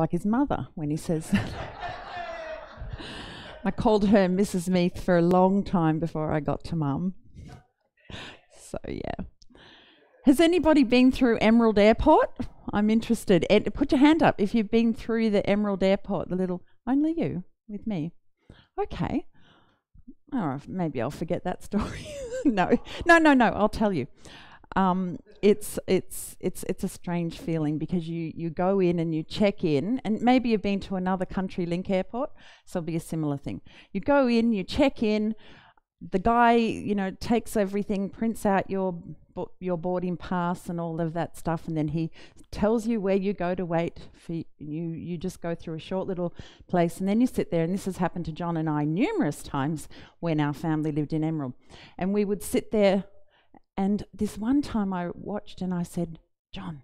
like his mother when he says that. I called her Mrs. Meath for a long time before I got to mum. So, yeah. Has anybody been through Emerald Airport? I'm interested. Ed, put your hand up if you've been through the Emerald Airport, the little, only you with me. Okay. Oh, maybe I'll forget that story. no, no, no, no. I'll tell you. Um, it's it's it's it's a strange feeling because you you go in and you check in, and maybe you've been to another CountryLink airport, so it'll be a similar thing. You go in, you check in. The guy, you know, takes everything, prints out your your boarding pass and all of that stuff, and then he tells you where you go to wait for you. You just go through a short little place, and then you sit there. And this has happened to John and I numerous times when our family lived in Emerald, and we would sit there. And this one time, I watched and I said, John.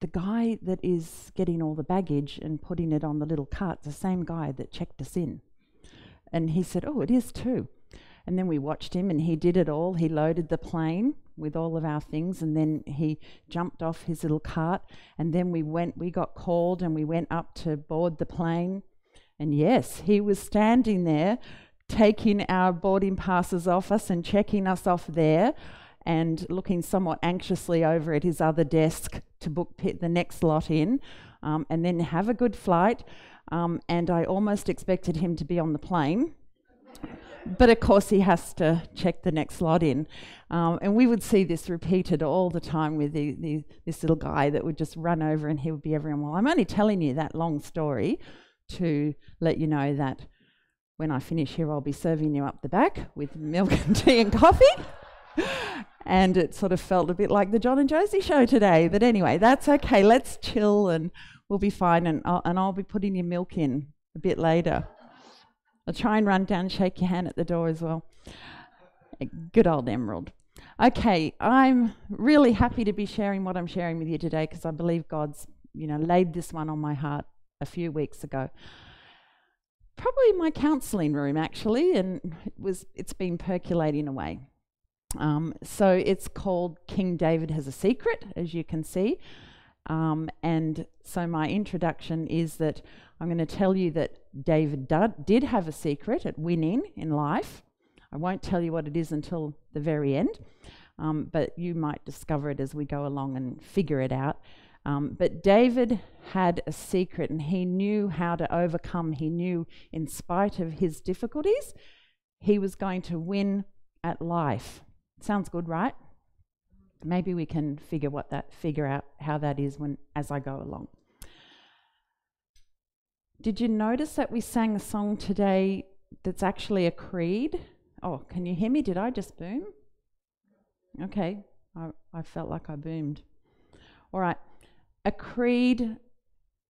The guy that is getting all the baggage and putting it on the little cart, the same guy that checked us in. And he said, Oh, it is too. And then we watched him and he did it all. He loaded the plane with all of our things and then he jumped off his little cart. And then we went, we got called and we went up to board the plane. And yes, he was standing there taking our boarding passes off us and checking us off there and looking somewhat anxiously over at his other desk to book the next lot in um, and then have a good flight. Um, and I almost expected him to be on the plane but of course he has to check the next lot in. Um, and we would see this repeated all the time with the, the, this little guy that would just run over and he would be everyone. Well, I'm only telling you that long story to let you know that when I finish here, I'll be serving you up the back with milk and tea and coffee. and it sort of felt a bit like the John and Josie show today. But anyway, that's okay. Let's chill and we'll be fine. And I'll, and I'll be putting your milk in a bit later. I'll try and run down and shake your hand at the door as well. Good old Emerald. Okay, I'm really happy to be sharing what I'm sharing with you today because I believe God's, you know, laid this one on my heart a few weeks ago. Probably my counselling room actually, and it was it's been percolating away. Um, so it's called King David Has a Secret, as you can see. Um, and so my introduction is that I'm going to tell you that David dud- did have a secret at winning in life. I won't tell you what it is until the very end, um, but you might discover it as we go along and figure it out. Um, but David had a secret and he knew how to overcome. He knew, in spite of his difficulties, he was going to win at life. Sounds good, right? Maybe we can figure what that figure out how that is when as I go along. Did you notice that we sang a song today that's actually a creed? Oh, can you hear me? Did I just boom? Okay, I, I felt like I boomed. All right, a creed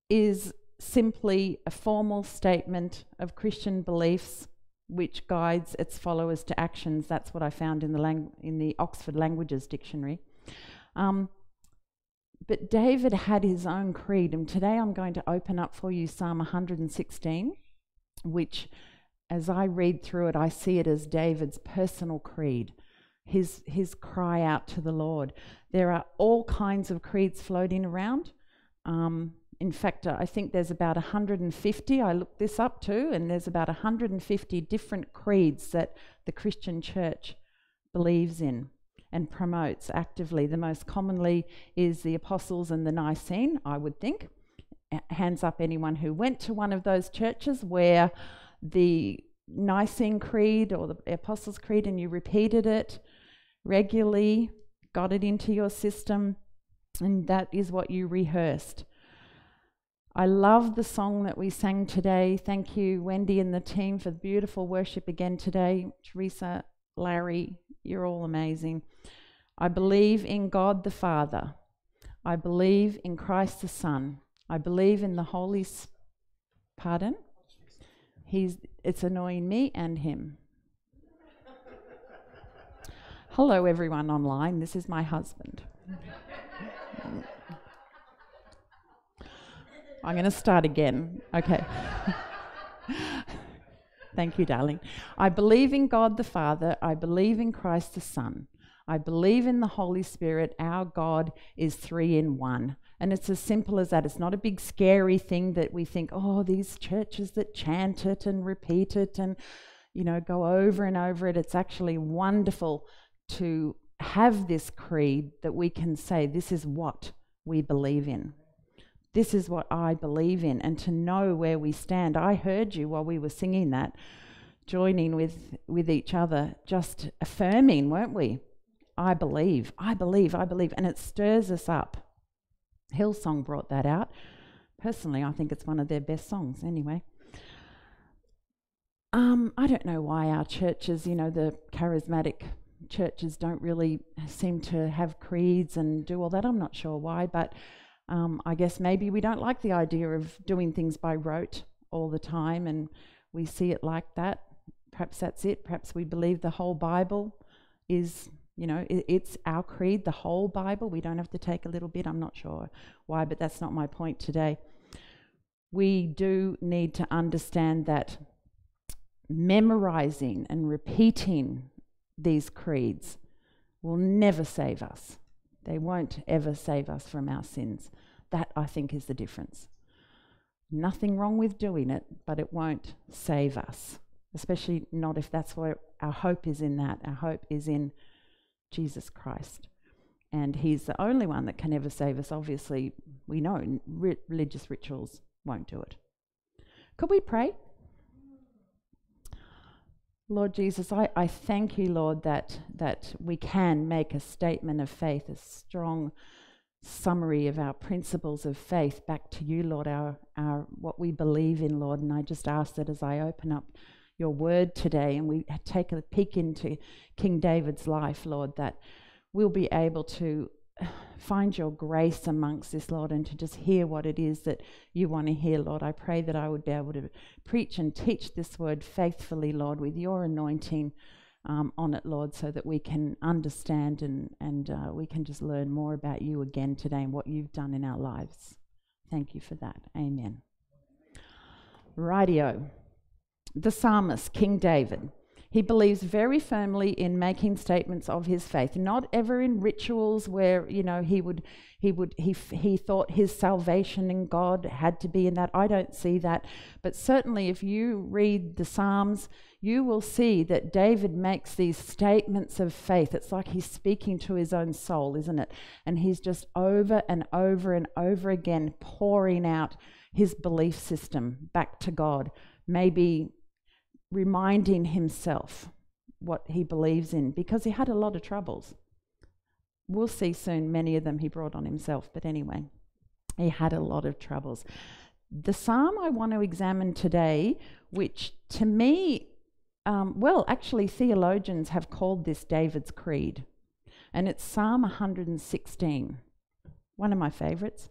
is simply a formal statement of Christian beliefs which guides its followers to actions. That's what I found in the, in the Oxford Languages Dictionary. Um, but David had his own creed, and today I'm going to open up for you Psalm 116, which, as I read through it, I see it as David's personal creed, his, his cry out to the Lord. There are all kinds of creeds floating around. Um, in fact, I think there's about 150. I looked this up too, and there's about 150 different creeds that the Christian church believes in and promotes actively. The most commonly is the Apostles and the Nicene, I would think. Hands up anyone who went to one of those churches where the Nicene Creed or the Apostles' Creed and you repeated it regularly, got it into your system, and that is what you rehearsed. I love the song that we sang today. Thank you, Wendy and the team, for the beautiful worship again today. Teresa, Larry, you're all amazing. I believe in God the Father. I believe in Christ the Son. I believe in the Holy. Pardon? He's it's annoying me and him. Hello everyone online. This is my husband. I'm going to start again. Okay. Thank you, darling. I believe in God the Father. I believe in Christ the Son. I believe in the Holy Spirit. Our God is three in one. And it's as simple as that. It's not a big scary thing that we think, oh, these churches that chant it and repeat it and, you know, go over and over it. It's actually wonderful to have this creed that we can say, this is what we believe in. This is what I believe in, and to know where we stand. I heard you while we were singing that, joining with, with each other, just affirming, weren't we? I believe, I believe, I believe. And it stirs us up. Hillsong brought that out. Personally, I think it's one of their best songs, anyway. Um, I don't know why our churches, you know, the charismatic churches don't really seem to have creeds and do all that. I'm not sure why, but um, I guess maybe we don't like the idea of doing things by rote all the time and we see it like that. Perhaps that's it. Perhaps we believe the whole Bible is you know, it, it's our creed, the whole Bible. We don't have to take a little bit. I'm not sure why, but that's not my point today. We do need to understand that memorizing and repeating these creeds will never save us. They won't ever save us from our sins. That, I think, is the difference. Nothing wrong with doing it, but it won't save us, especially not if that's where our hope is in that. Our hope is in Jesus Christ. And he's the only one that can ever save us. Obviously, we know religious rituals won't do it. Could we pray? Lord Jesus, I, I thank you, Lord, that, that we can make a statement of faith, a strong summary of our principles of faith back to you, Lord, our, our what we believe in, Lord. And I just ask that as I open up your word today and we take a peek into King David's life, Lord, that we'll be able to find your grace amongst this, Lord, and to just hear what it is that you want to hear, Lord. I pray that I would be able to preach and teach this word faithfully, Lord, with your anointing um, on it, Lord, so that we can understand and, and uh, we can just learn more about you again today and what you've done in our lives. Thank you for that. Amen. Radio the psalmist, King David. He believes very firmly in making statements of his faith, not ever in rituals where you know he would he would he he thought his salvation in God had to be in that. I don't see that, but certainly if you read the Psalms, you will see that David makes these statements of faith. It's like he's speaking to his own soul, isn't it? And he's just over and over and over again pouring out his belief system back to God. Maybe reminding himself what he believes in because he had a lot of troubles. We'll see soon, many of them he brought on himself, but anyway, he had a lot of troubles. The psalm I want to examine today, which to me, um, well, actually, theologians have called this David's Creed, and it's Psalm 116, one of my favorites.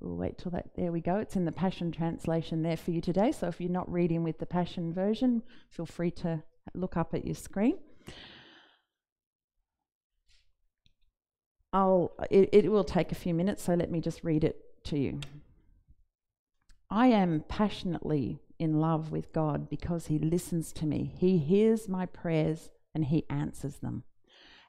We'll wait till that. There we go. It's in the Passion Translation there for you today. So if you're not reading with the Passion version, feel free to look up at your screen. I'll, it, it will take a few minutes, so let me just read it to you. I am passionately in love with God because He listens to me. He hears my prayers and He answers them.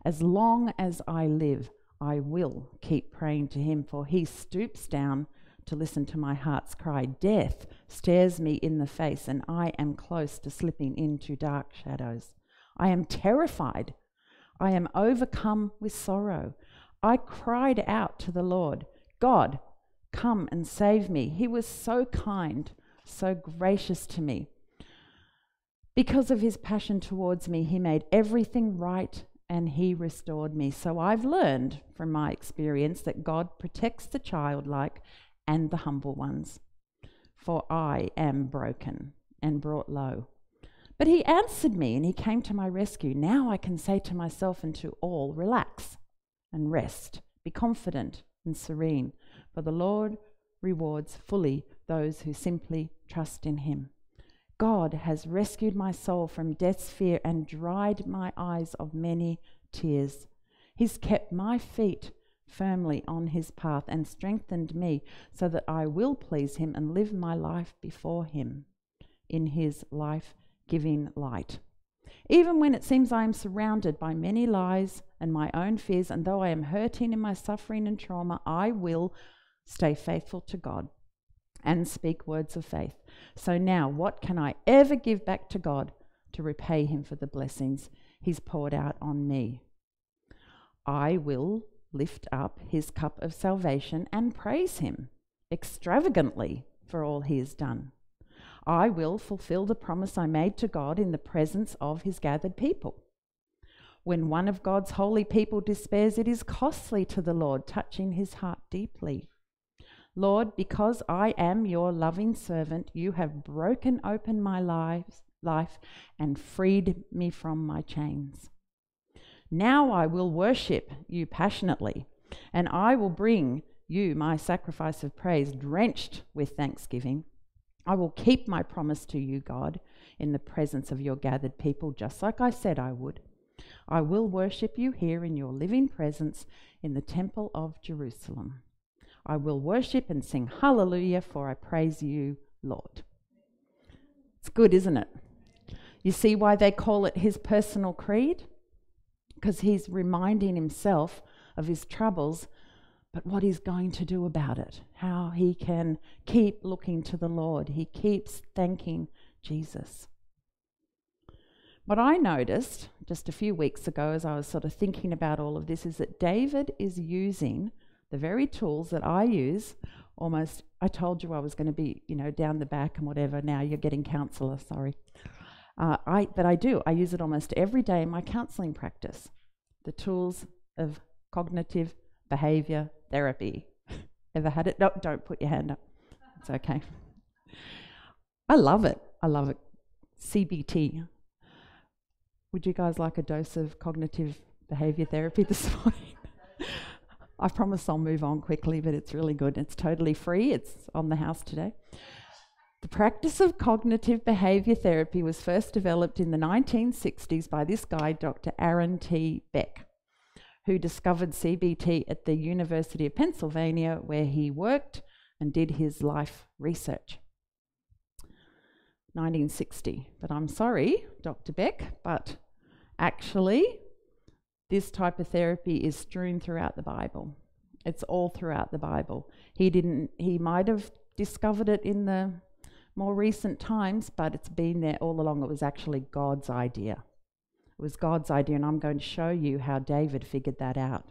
As long as I live, I will keep praying to him, for he stoops down to listen to my heart's cry. Death stares me in the face, and I am close to slipping into dark shadows. I am terrified. I am overcome with sorrow. I cried out to the Lord, God, come and save me. He was so kind, so gracious to me. Because of his passion towards me, he made everything right and he restored me. So I've learned from my experience that God protects the childlike and the humble ones. For I am broken and brought low. But he answered me and he came to my rescue. Now I can say to myself and to all, relax and rest, be confident and serene, for the Lord rewards fully those who simply trust in him. God has rescued my soul from death's fear and dried my eyes of many tears. He's kept my feet firmly on his path and strengthened me so that I will please him and live my life before him in his life giving light. Even when it seems I am surrounded by many lies and my own fears, and though I am hurting in my suffering and trauma, I will stay faithful to God and speak words of faith. So now, what can I ever give back to God to repay Him for the blessings He's poured out on me? I will lift up His cup of salvation and praise Him extravagantly for all He has done. I will fulfill the promise I made to God in the presence of His gathered people. When one of God's holy people despairs, it is costly to the Lord, touching his heart deeply. Lord, because I am your loving servant, you have broken open my life, life and freed me from my chains. Now I will worship you passionately, and I will bring you my sacrifice of praise, drenched with thanksgiving. I will keep my promise to you, God, in the presence of your gathered people, just like I said I would. I will worship you here in your living presence in the temple of Jerusalem. I will worship and sing hallelujah, for I praise you, Lord. It's good, isn't it? You see why they call it his personal creed? Because he's reminding himself of his troubles, but what he's going to do about it, how he can keep looking to the Lord. He keeps thanking Jesus. What I noticed just a few weeks ago as I was sort of thinking about all of this is that David is using the very tools that I use almost I told you I was going to be, you know, down the back and whatever. Now you're getting counselor, sorry. Uh, I, but I do. I use it almost every day in my counseling practice. The tools of cognitive behavior therapy. Ever had it? No, don't put your hand up. It's okay. I love it. I love it. CBT. Would you guys like a dose of cognitive behavior therapy this morning? I promise I'll move on quickly, but it's really good. It's totally free, it's on the house today. The practice of cognitive behavior therapy was first developed in the 1960s by this guy, Dr. Aaron T. Beck, who discovered CBT at the University of Pennsylvania, where he worked and did his life research. 1960. But I'm sorry, Dr. Beck, but actually, this type of therapy is strewn throughout the Bible. It's all throughout the Bible. He didn't he might have discovered it in the more recent times, but it's been there all along. It was actually God's idea. It was God's idea, and I'm going to show you how David figured that out.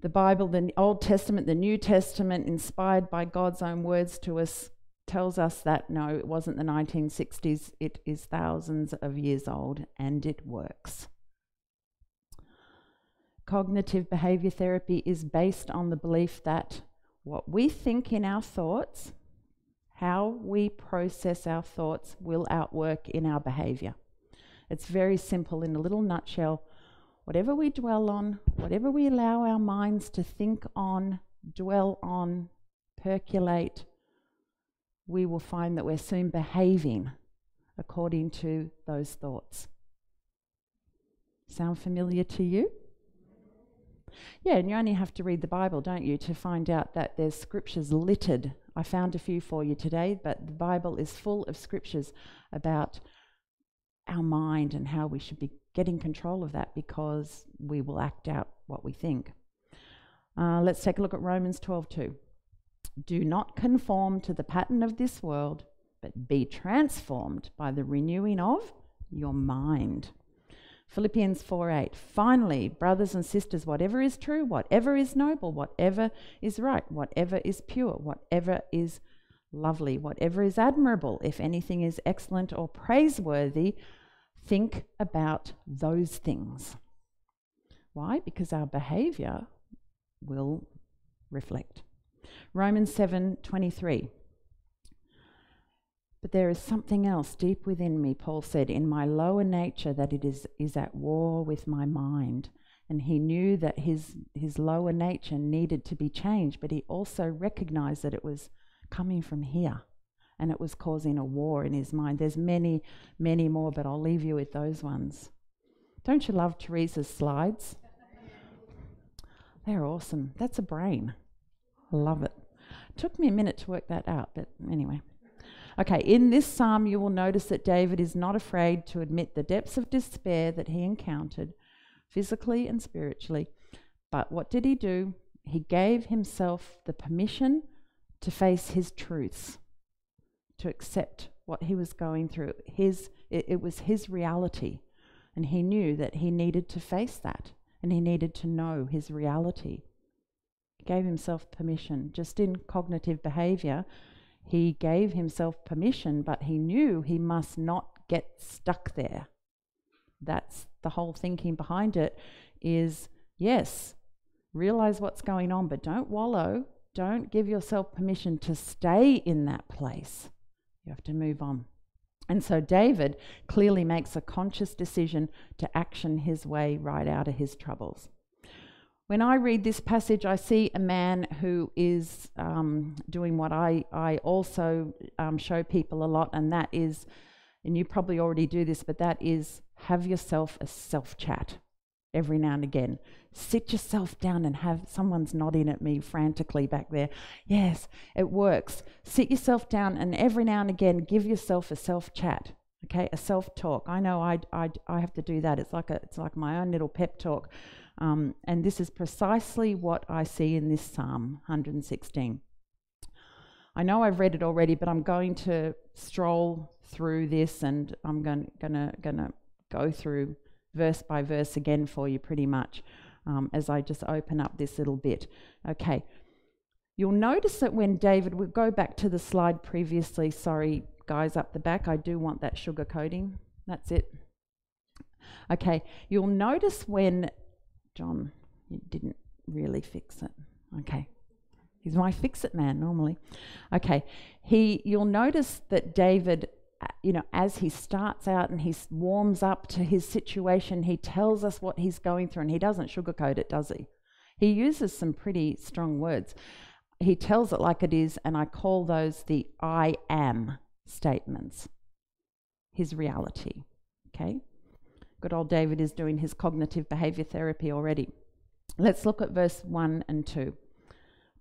The Bible, the Old Testament, the New Testament, inspired by God's own words to us, tells us that no, it wasn't the 1960s, it is thousands of years old, and it works. Cognitive behavior therapy is based on the belief that what we think in our thoughts, how we process our thoughts, will outwork in our behavior. It's very simple in a little nutshell. Whatever we dwell on, whatever we allow our minds to think on, dwell on, percolate, we will find that we're soon behaving according to those thoughts. Sound familiar to you? Yeah, and you only have to read the Bible, don't you, to find out that there's scriptures littered. I found a few for you today, but the Bible is full of scriptures about our mind and how we should be getting control of that because we will act out what we think. Uh, let's take a look at Romans 12:2. Do not conform to the pattern of this world, but be transformed by the renewing of your mind Philippians 4:8. Finally, brothers and sisters, whatever is true, whatever is noble, whatever is right, whatever is pure, whatever is lovely, whatever is admirable, if anything is excellent or praiseworthy, think about those things. Why? Because our behavior will reflect. Romans 7:23. But there is something else deep within me, Paul said, in my lower nature that it is, is at war with my mind. And he knew that his, his lower nature needed to be changed, but he also recognized that it was coming from here and it was causing a war in his mind. There's many, many more, but I'll leave you with those ones. Don't you love Teresa's slides? They're awesome. That's a brain. I love it. Took me a minute to work that out, but anyway. Okay, in this psalm, you will notice that David is not afraid to admit the depths of despair that he encountered, physically and spiritually. But what did he do? He gave himself the permission to face his truths, to accept what he was going through. His, it, it was his reality. And he knew that he needed to face that and he needed to know his reality. He gave himself permission. Just in cognitive behavior, he gave himself permission, but he knew he must not get stuck there. That's the whole thinking behind it is yes, realize what's going on, but don't wallow. Don't give yourself permission to stay in that place. You have to move on. And so David clearly makes a conscious decision to action his way right out of his troubles. When I read this passage, I see a man who is um, doing what I, I also um, show people a lot, and that is, and you probably already do this, but that is have yourself a self chat every now and again. Sit yourself down and have someone's nodding at me frantically back there. Yes, it works. Sit yourself down and every now and again give yourself a self chat. Okay, a self talk. I know I, I, I have to do that. It's like a, it's like my own little pep talk. Um, and this is precisely what I see in this Psalm 116. I know I've read it already, but I'm going to stroll through this and I'm going, gonna go through verse by verse again for you pretty much um, as I just open up this little bit. Okay. You'll notice that when David, we'll go back to the slide previously. Sorry, guys, up the back. I do want that sugar coating. That's it. Okay. You'll notice when John, you didn't really fix it. Okay. He's my fix it man normally. Okay. He you'll notice that David uh, you know, as he starts out and he warms up to his situation, he tells us what he's going through and he doesn't sugarcoat it, does he? He uses some pretty strong words. He tells it like it is, and I call those the I am statements, his reality. Okay? Good old David is doing his cognitive behavior therapy already. Let's look at verse 1 and 2.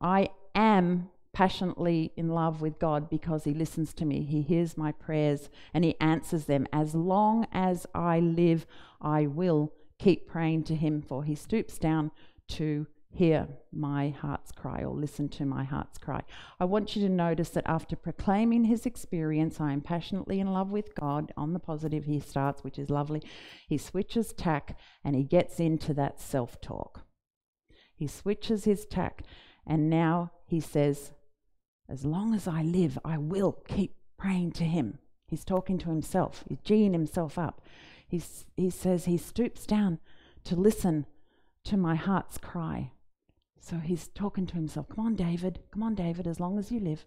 I am passionately in love with God because He listens to me. He hears my prayers and He answers them. As long as I live, I will keep praying to Him, for He stoops down to hear my heart's cry or listen to my heart's cry. I want you to notice that after proclaiming his experience, I am passionately in love with God. On the positive, he starts, which is lovely. He switches tack and he gets into that self talk. He switches his tack and now he says, as long as I live, I will keep praying to him. He's talking to himself, he's geeing himself up. He's, he says he stoops down to listen to my heart's cry. So he's talking to himself. Come on, David. Come on, David, as long as you live.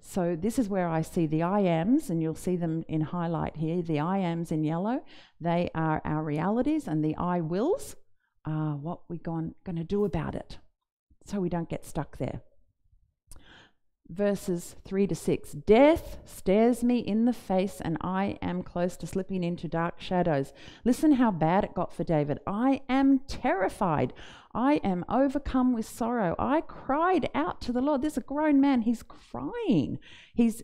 So this is where I see the I ams, and you'll see them in highlight here. The I ams in yellow, they are our realities, and the I wills are what we're going to do about it so we don't get stuck there verses 3 to 6. Death stares me in the face, and I am close to slipping into dark shadows. Listen how bad it got for David. I am terrified. I am overcome with sorrow. I cried out to the Lord. There's a grown man, he's crying. He's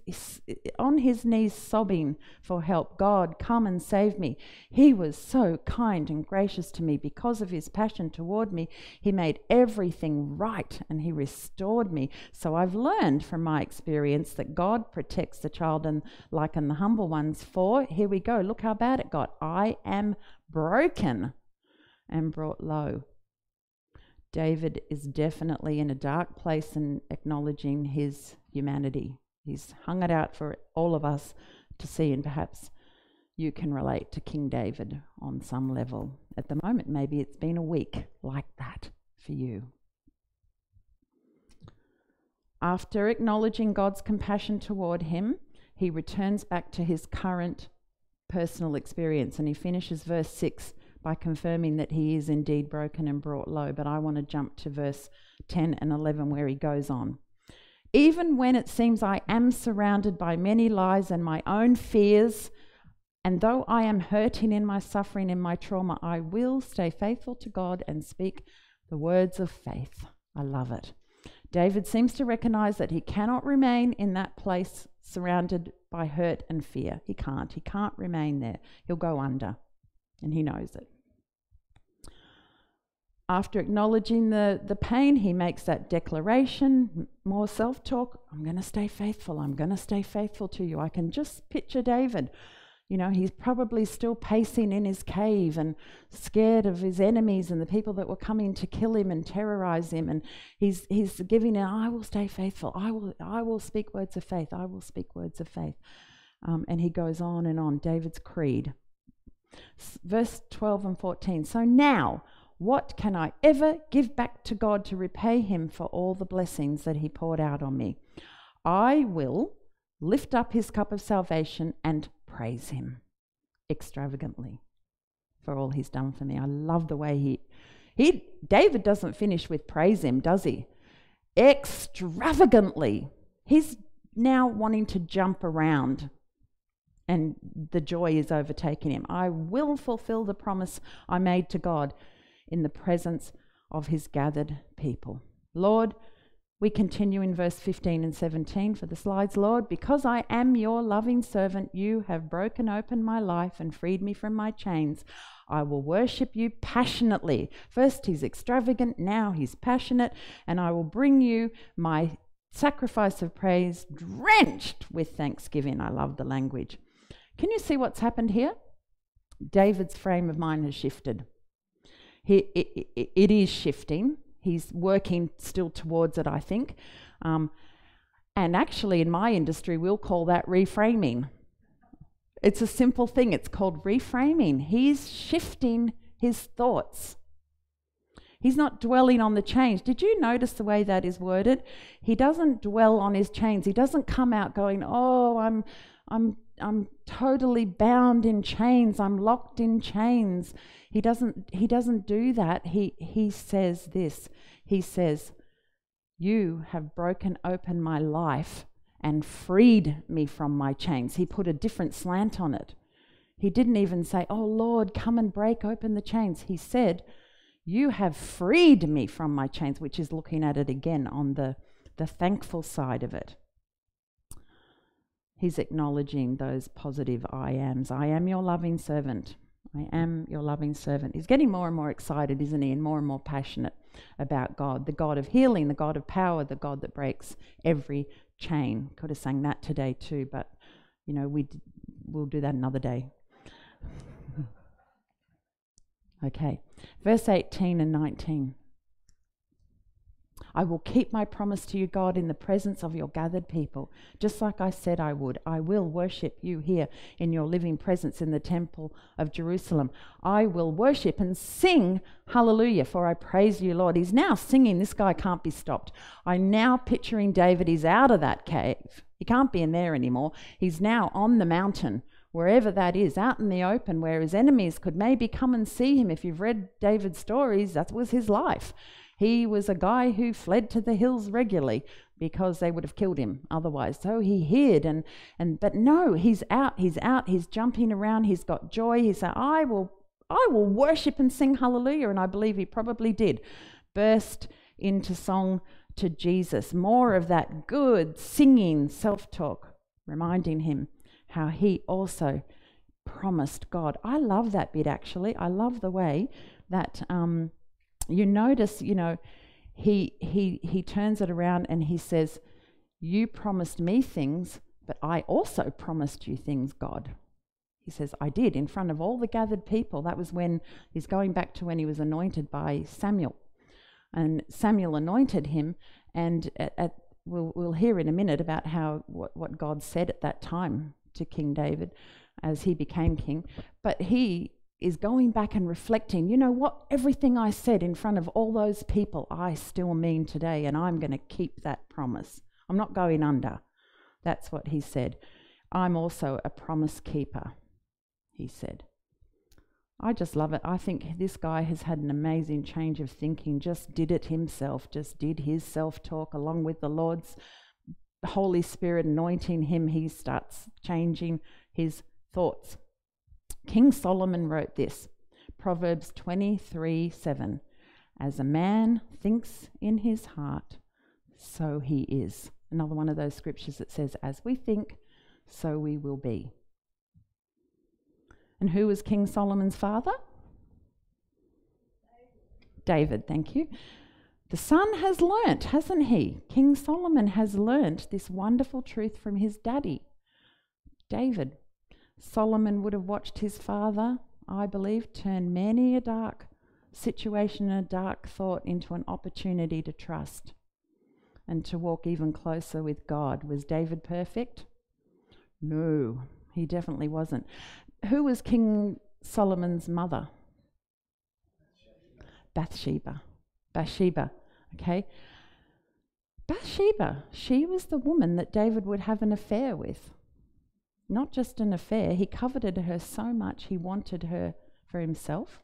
on his knees sobbing for help. God, come and save me. He was so kind and gracious to me because of his passion toward me. He made everything right and he restored me. So I've learned from my experience that God protects the child and like and the humble ones. For here we go. Look how bad it got. I am broken and brought low. David is definitely in a dark place and acknowledging his humanity. He's hung it out for all of us to see, and perhaps you can relate to King David on some level. At the moment, maybe it's been a week like that for you. After acknowledging God's compassion toward him, he returns back to his current personal experience and he finishes verse 6 by confirming that he is indeed broken and brought low. But I want to jump to verse 10 and 11 where he goes on. Even when it seems I am surrounded by many lies and my own fears, and though I am hurting in my suffering, in my trauma, I will stay faithful to God and speak the words of faith. I love it. David seems to recognize that he cannot remain in that place surrounded by hurt and fear. He can't. He can't remain there. He'll go under, and he knows it. After acknowledging the, the pain, he makes that declaration, more self talk I'm going to stay faithful. I'm going to stay faithful to you. I can just picture David you know, he's probably still pacing in his cave and scared of his enemies and the people that were coming to kill him and terrorize him. And he's, he's giving it, I will stay faithful. I will, I will speak words of faith. I will speak words of faith. Um, and he goes on and on. David's creed. Verse 12 and 14. So now, what can I ever give back to God to repay him for all the blessings that he poured out on me? I will lift up his cup of salvation and praise him extravagantly for all he's done for me. I love the way he he David doesn't finish with praise him, does he? Extravagantly. He's now wanting to jump around and the joy is overtaking him. I will fulfill the promise I made to God in the presence of his gathered people. Lord, we continue in verse 15 and 17 for the slides. Lord, because I am your loving servant, you have broken open my life and freed me from my chains. I will worship you passionately. First, he's extravagant, now he's passionate, and I will bring you my sacrifice of praise drenched with thanksgiving. I love the language. Can you see what's happened here? David's frame of mind has shifted. He, it, it, it is shifting He's working still towards it, I think. Um, and actually, in my industry, we'll call that reframing. It's a simple thing, it's called reframing. He's shifting his thoughts. He's not dwelling on the change. Did you notice the way that is worded? He doesn't dwell on his chains. He doesn't come out going, "Oh, I'm I'm I'm totally bound in chains. I'm locked in chains." He doesn't he doesn't do that. He he says this. He says, "You have broken open my life and freed me from my chains." He put a different slant on it. He didn't even say, "Oh Lord, come and break open the chains." He said, "You have freed me from my chains," which is looking at it again on the the thankful side of it. He's acknowledging those positive I ams. I am your loving servant. I am your loving servant. He's getting more and more excited, isn't he? And more and more passionate about God, the God of healing, the God of power, the God that breaks every chain. Could have sang that today too, but you know, we d- we'll do that another day. okay. Verse 18 and 19. I will keep my promise to you, God, in the presence of your gathered people, just like I said I would. I will worship you here in your living presence in the temple of Jerusalem. I will worship and sing hallelujah, for I praise you, Lord. He's now singing. This guy can't be stopped. I'm now picturing David. He's out of that cave. He can't be in there anymore. He's now on the mountain wherever that is, out in the open, where his enemies could maybe come and see him. If you've read David's stories, that was his life. He was a guy who fled to the hills regularly because they would have killed him otherwise. So he hid and and but no, he's out, he's out, he's jumping around, he's got joy. He said, I will I will worship and sing hallelujah. And I believe he probably did. Burst into song to Jesus. More of that good singing self-talk, reminding him how he also promised God. I love that bit actually. I love the way that um, you notice, you know, he he he turns it around and he says, "You promised me things, but I also promised you things, God." He says, "I did in front of all the gathered people." That was when he's going back to when he was anointed by Samuel, and Samuel anointed him, and at, at we'll, we'll hear in a minute about how what, what God said at that time to King David as he became king. But he is going back and reflecting, you know what, everything I said in front of all those people, I still mean today, and I'm going to keep that promise. I'm not going under. That's what he said. I'm also a promise keeper, he said. I just love it. I think this guy has had an amazing change of thinking, just did it himself, just did his self talk along with the Lord's Holy Spirit anointing him. He starts changing his thoughts. King Solomon wrote this Proverbs 23 7. As a man thinks in his heart, so he is. Another one of those scriptures that says, As we think, so we will be. And who was King Solomon's father? David, thank you. The son has learnt, hasn't he? King Solomon has learnt this wonderful truth from his daddy, David. Solomon would have watched his father, I believe, turn many a dark situation and a dark thought into an opportunity to trust and to walk even closer with God. Was David perfect? No, he definitely wasn't. Who was King Solomon's mother? Bathsheba. Bathsheba, okay? Bathsheba, she was the woman that David would have an affair with. Not just an affair, he coveted her so much he wanted her for himself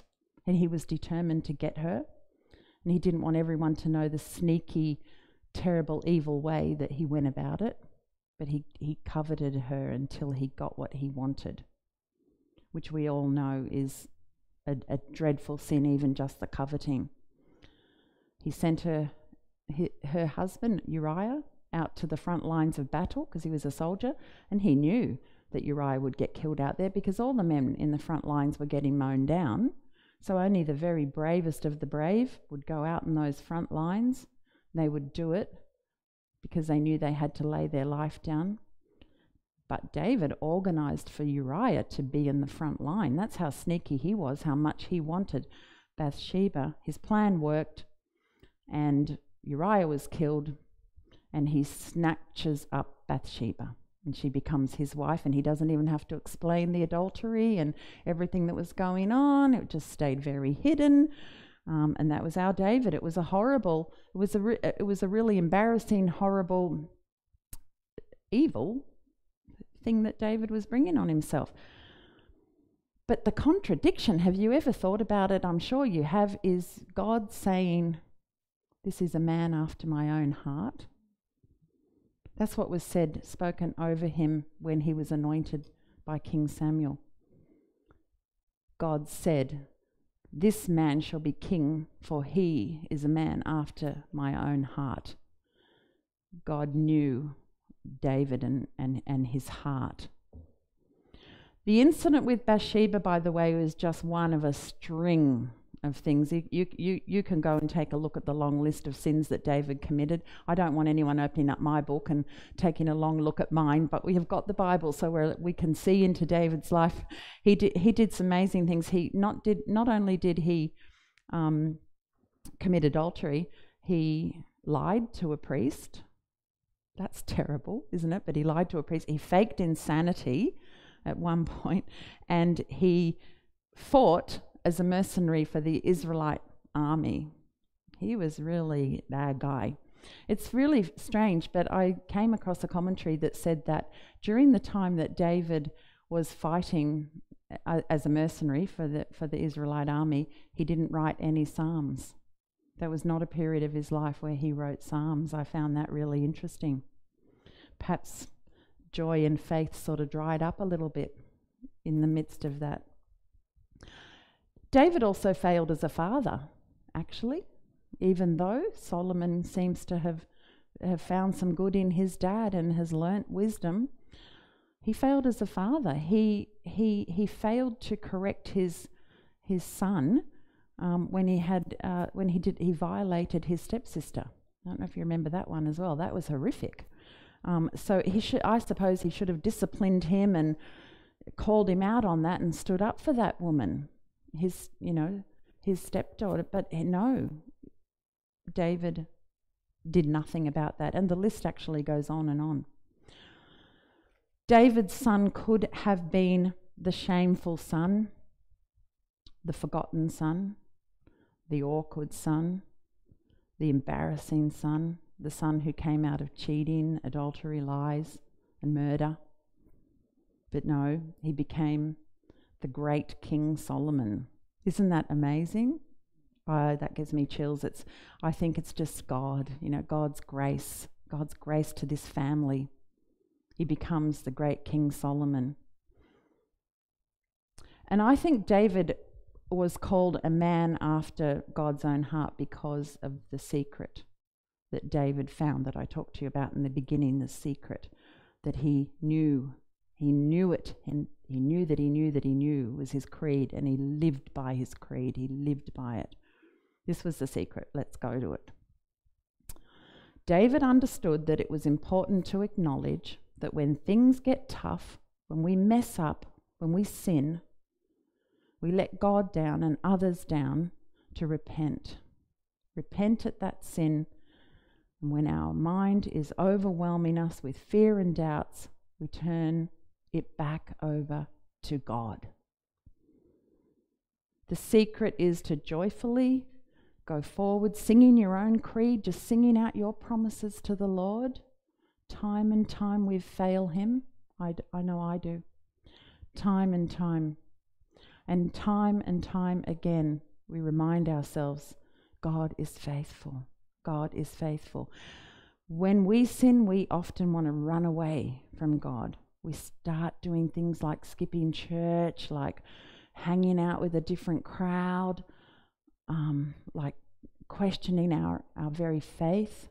and he was determined to get her. And he didn't want everyone to know the sneaky, terrible, evil way that he went about it. But he, he coveted her until he got what he wanted, which we all know is a, a dreadful sin, even just the coveting. He sent her, her husband, Uriah, out to the front lines of battle because he was a soldier, and he knew that Uriah would get killed out there because all the men in the front lines were getting mown down. So only the very bravest of the brave would go out in those front lines. They would do it because they knew they had to lay their life down. But David organized for Uriah to be in the front line. That's how sneaky he was, how much he wanted Bathsheba. His plan worked, and Uriah was killed, and he snatches up Bathsheba and she becomes his wife and he doesn't even have to explain the adultery and everything that was going on. It just stayed very hidden. Um, and that was our david. It was a horrible it was a re- it was a really embarrassing horrible evil thing that david was bringing on himself. But the contradiction have you ever thought about it? I'm sure you have is god saying this is a man after my own heart that's what was said, spoken over him when he was anointed by King Samuel. God said, This man shall be king, for he is a man after my own heart. God knew David and, and, and his heart. The incident with Bathsheba, by the way, was just one of a string of things. You, you, you can go and take a look at the long list of sins that David committed. I don't want anyone opening up my book and taking a long look at mine, but we have got the Bible so where we can see into David's life. He did, he did some amazing things. He not, did, not only did he um, commit adultery, he lied to a priest. That's terrible, isn't it? But he lied to a priest. He faked insanity at one point, and he fought as a mercenary for the Israelite army. He was really bad guy. It's really strange, but I came across a commentary that said that during the time that David was fighting uh, as a mercenary for the for the Israelite army, he didn't write any psalms. There was not a period of his life where he wrote psalms. I found that really interesting. Perhaps joy and faith sort of dried up a little bit in the midst of that. David also failed as a father, actually, even though Solomon seems to have, have found some good in his dad and has learnt wisdom. He failed as a father. He, he, he failed to correct his, his son um, when he had uh, when he did he violated his stepsister. I don't know if you remember that one as well. That was horrific. Um, so he should, I suppose, he should have disciplined him and called him out on that and stood up for that woman his, you know, his stepdaughter. But eh, no, David did nothing about that. And the list actually goes on and on. David's son could have been the shameful son, the forgotten son, the awkward son, the embarrassing son, the son who came out of cheating, adultery, lies, and murder. But no, he became the great King Solomon. Isn't that amazing? Oh, that gives me chills. It's, I think it's just God, you know, God's grace, God's grace to this family. He becomes the great King Solomon. And I think David was called a man after God's own heart because of the secret. that David found that I talked to you about in the beginning, the secret that he knew. He knew it, and he knew that he knew that he knew was his creed, and he lived by his creed. He lived by it. This was the secret. Let's go to it. David understood that it was important to acknowledge that when things get tough, when we mess up, when we sin, we let God down and others down to repent. Repent at that sin. And when our mind is overwhelming us with fear and doubts, we turn it back over to God. The secret is to joyfully go forward, singing your own creed, just singing out your promises to the Lord. Time and time we fail Him. I, I know I do. Time and time. And time and time again, we remind ourselves God is faithful. God is faithful. When we sin, we often want to run away from God. We start doing things like skipping church, like hanging out with a different crowd, um, like questioning our, our very faith.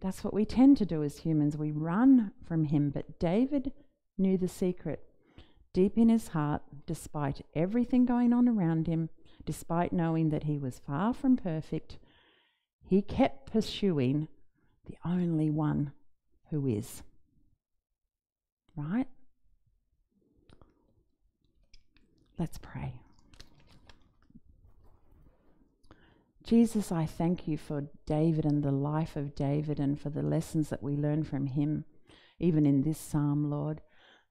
That's what we tend to do as humans. We run from Him. But David knew the secret. Deep in his heart, despite everything going on around him, despite knowing that he was far from perfect, he kept pursuing the only one who is. Right? Let's pray. Jesus, I thank you for David and the life of David and for the lessons that we learn from him, even in this psalm, Lord.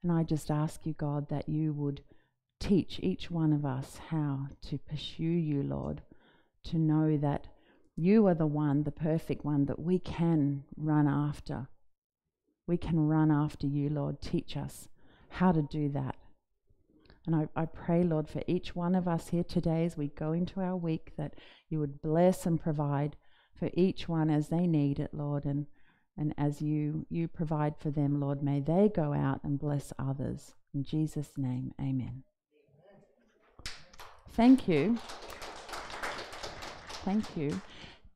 And I just ask you, God, that you would teach each one of us how to pursue you, Lord, to know that you are the one, the perfect one that we can run after. We can run after you, Lord. Teach us how to do that. And I, I pray, Lord, for each one of us here today as we go into our week that you would bless and provide for each one as they need it, Lord. And, and as you, you provide for them, Lord, may they go out and bless others. In Jesus' name, amen. Thank you. Thank you.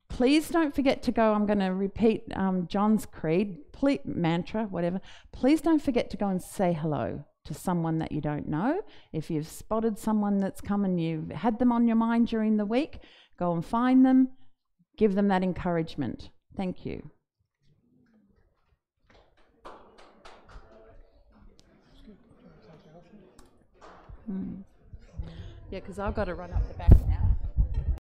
Please don't forget to go. I'm going to repeat um, John's creed, mantra, whatever. Please don't forget to go and say hello to someone that you don't know. If you've spotted someone that's come and you've had them on your mind during the week, go and find them, give them that encouragement. Thank you. Mm. Yeah, because I've got to run up the back.